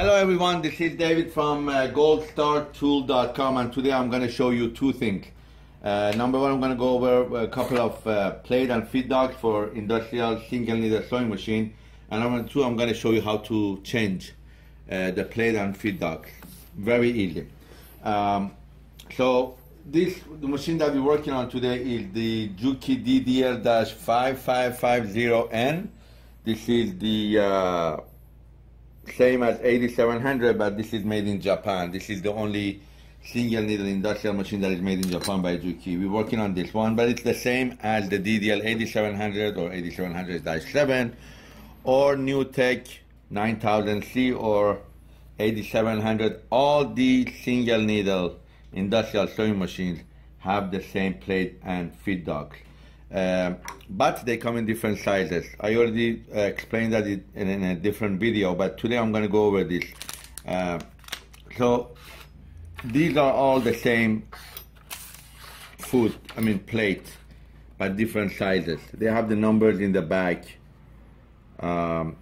Hello everyone, this is David from uh, goldstartool.com and today I'm going to show you two things. Uh, number one, I'm going to go over a couple of uh, plate and feed dogs for industrial single needle sewing machine. And number two, I'm going to show you how to change uh, the plate and feed dogs. Very easy. Um, so this the machine that we're working on today is the Juki DDL-5550N. This is the uh, same as 8700, but this is made in Japan. This is the only single needle industrial machine that is made in Japan by Juki. We're working on this one, but it's the same as the DDL 8700 or 8700-7 or NewTek 9000C or 8700. All these single needle industrial sewing machines have the same plate and feed dogs. Um, but they come in different sizes. I already uh, explained that in, in, a different video, but today I'm going to go over this. Uh, so these are all the same food, I mean plate, but different sizes. They have the numbers in the back. Um,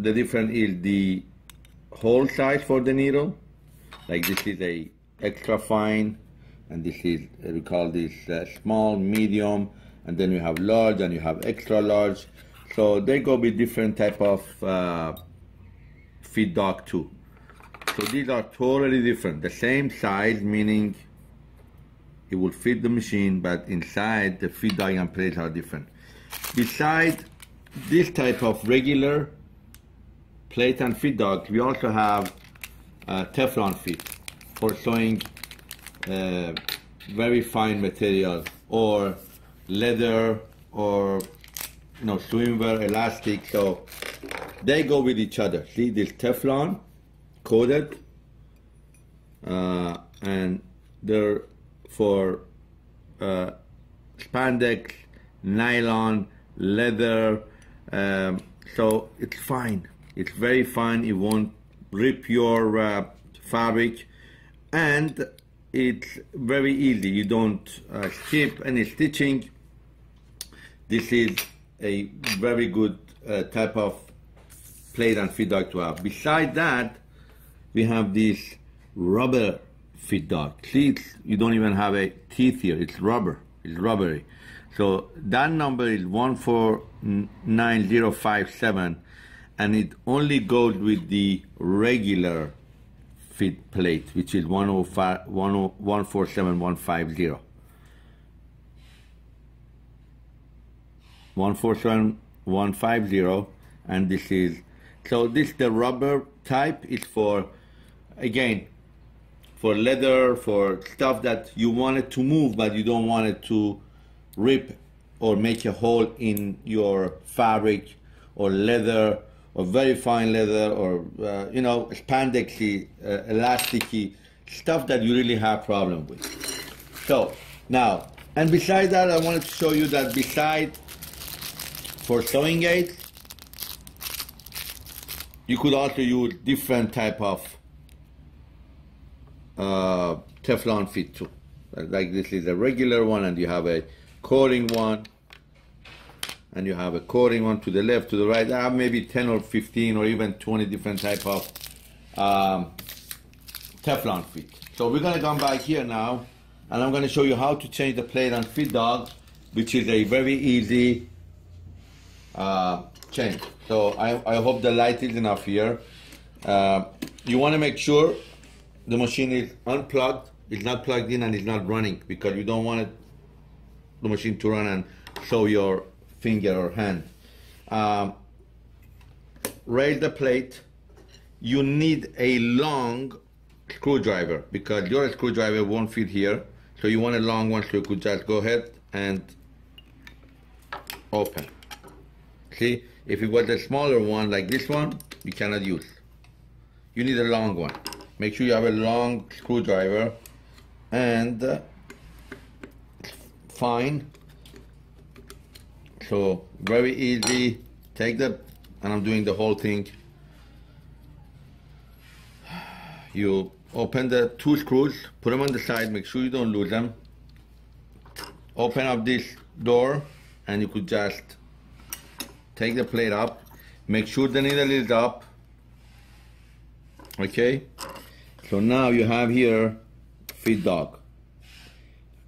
the difference is the hole size for the needle. Like this is a extra fine, and this is, we call this uh, small, medium, and then you have large and you have extra large. So they go with different type of uh, feed dog too. So these are totally different. The same size, meaning it will fit the machine, but inside the feed dog and plates are different. Beside this type of regular plate and feed dog, we also have uh, Teflon feet for sewing uh, very fine material or leather or you know swimwear elastic. So they go with each other. See this teflon coated uh, and they're for uh, spandex nylon leather um, so it's fine. It's very fine. It won't rip your uh, fabric. And it's very easy. You don't uh, skip any stitching this is a very good uh, type of plate and feed dog to have. Beside that, we have this rubber feed dog. See, you don't even have a teeth here. It's rubber. It's rubbery. So that number is 149057 and it only goes with the regular feed plate, which is 147150. 147150 and this is so this the rubber type is for again for leather for stuff that you want it to move but you don't want it to rip or make a hole in your fabric or leather or very fine leather or uh, you know spandexy uh, elasticy stuff that you really have problem with. So now and besides that I wanted to show you that beside for sewing aids, you could also use different type of uh, Teflon feet too. Like this is a regular one and you have a coating one and you have a coating one to the left, to the right. I have maybe 10 or 15 or even 20 different type of um, Teflon feet. So we're gonna come back here now and I'm gonna show you how to change the plate on feed dog, which is a very easy uh, change. So I, I hope the light is enough here. Uh, you want to make sure the machine is unplugged, it's not plugged in and it's not running because you don't want it, the machine to run and show your finger or hand. Um, raise the plate. You need a long screwdriver because your screwdriver won't fit here. So you want a long one so you could just go ahead and open. See, if it was a smaller one like this one, you cannot use. You need a long one. Make sure you have a long screwdriver and uh, fine. So very easy. Take the, and I'm doing the whole thing. You open the two screws, put them on the side, make sure you don't lose them. Open up this door and you could just take the plate up, make sure the needle is up, Okay, so now you have here feed dog.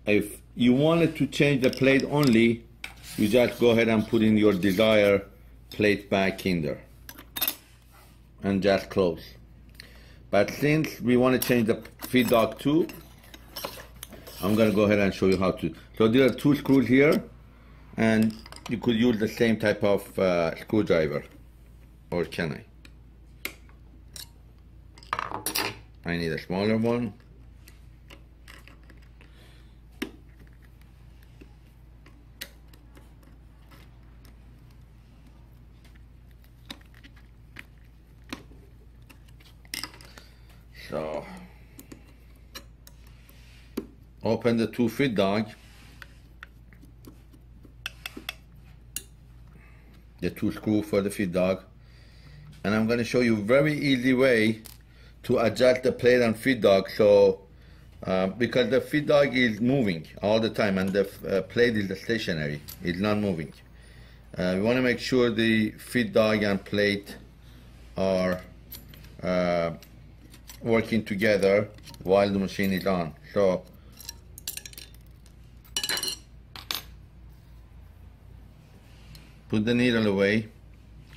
If you wanted to change the plate only, you just go ahead and put in your desired plate back in there and just close. But since we want to change the feed dog too, I'm gonna go ahead and show you how to. So there are two screws here and you could use the same type of uh, screwdriver or can I? I need a smaller one. So open the two feed dog. The two screw for the feed dog. And I'm going to show you very easy way to adjust the plate and feed dog. So uh, because the feed dog is moving all the time and the uh, plate is stationary it's not moving. Uh, we want to make sure the feed dog and plate are uh, working together while the machine is on. So put the needle away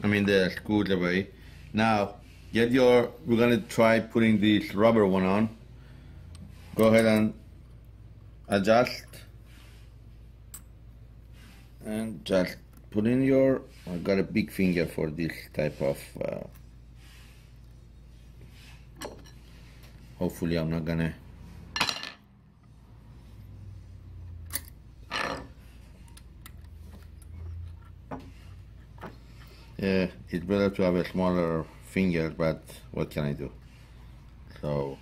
I mean the screws away now get your, we're gonna try putting this rubber one on. Go ahead and adjust. And just put in your, I got a big finger for this type of, uh, hopefully I'm not gonna yeah it's better to have a smaller finger, but what can I do? So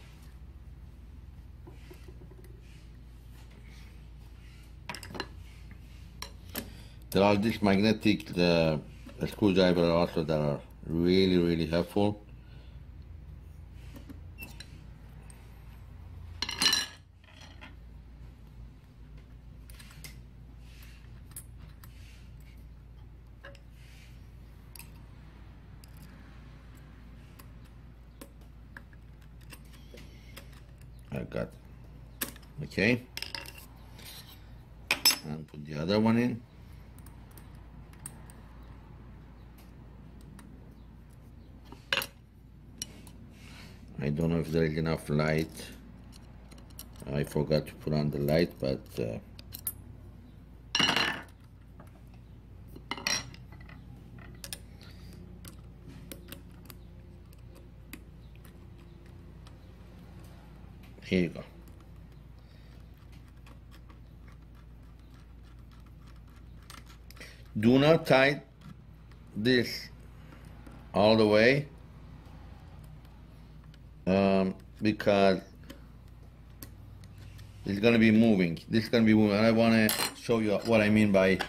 there are these magnetic the screwdriver also that are really really helpful. Got okay. And put the other one in. I don't know if there is enough light. I forgot to put on the light but uh, Here you go. Do not tie this all the way um, because it's going to be moving. This is to be moving. I want to show you what I mean by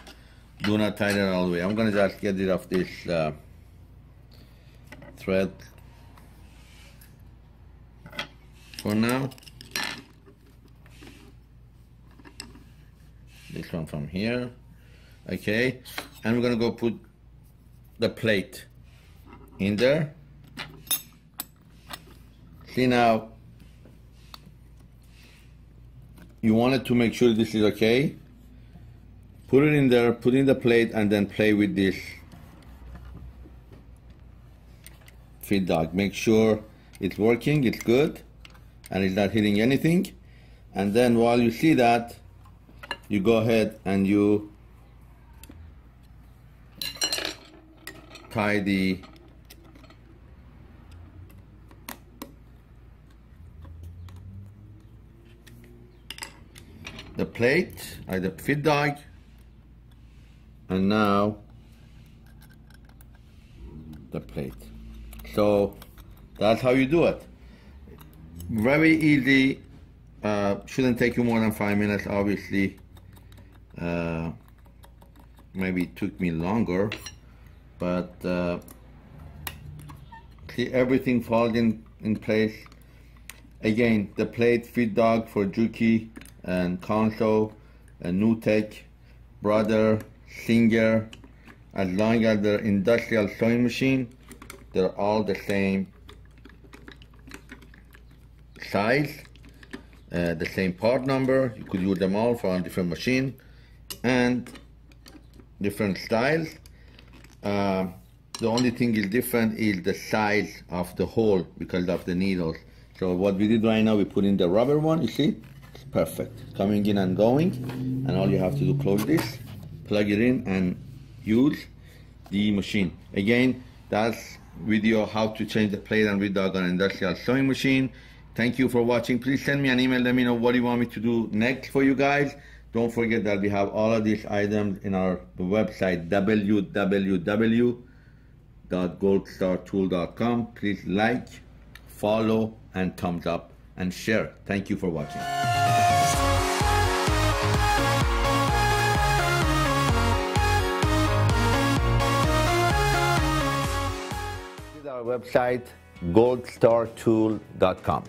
do not tie it all the way. I'm going to just get rid of this uh, thread for now. This one from here. Okay and we're gonna go put the plate in there. See now you wanted to make sure this is okay? Put it in there put in the plate and then play with this feed dog. Make sure it's working it's good and it's not hitting anything. And then while you see that you go ahead and you tie the the plate or the feed dog and now the plate. So that's how you do it. Very easy. Uh, shouldn't take you more than five minutes obviously uh, maybe it took me longer but uh, see everything falls in in place. Again the plate feed dog for Juki and Consew and NewTek brother Singer. As long as they're industrial sewing machine they're all the same size, uh, the same part number. You could use them all for a different machine and different styles. Uh, the only thing is different is the size of the hole because of the needles. So what we did right now, we put in the rubber one, you see? It's perfect. Coming in and going. And all you have to do, close this, plug it in and use the machine. Again, that's video how to change the plate and dog on industrial sewing machine. Thank you for watching. Please send me an email. Let me know what you want me to do next for you guys. Don't forget that we have all of these items in our website www.goldstartool.com. Please like, follow, and thumbs up and share. Thank you for watching. Website goldstartool.com.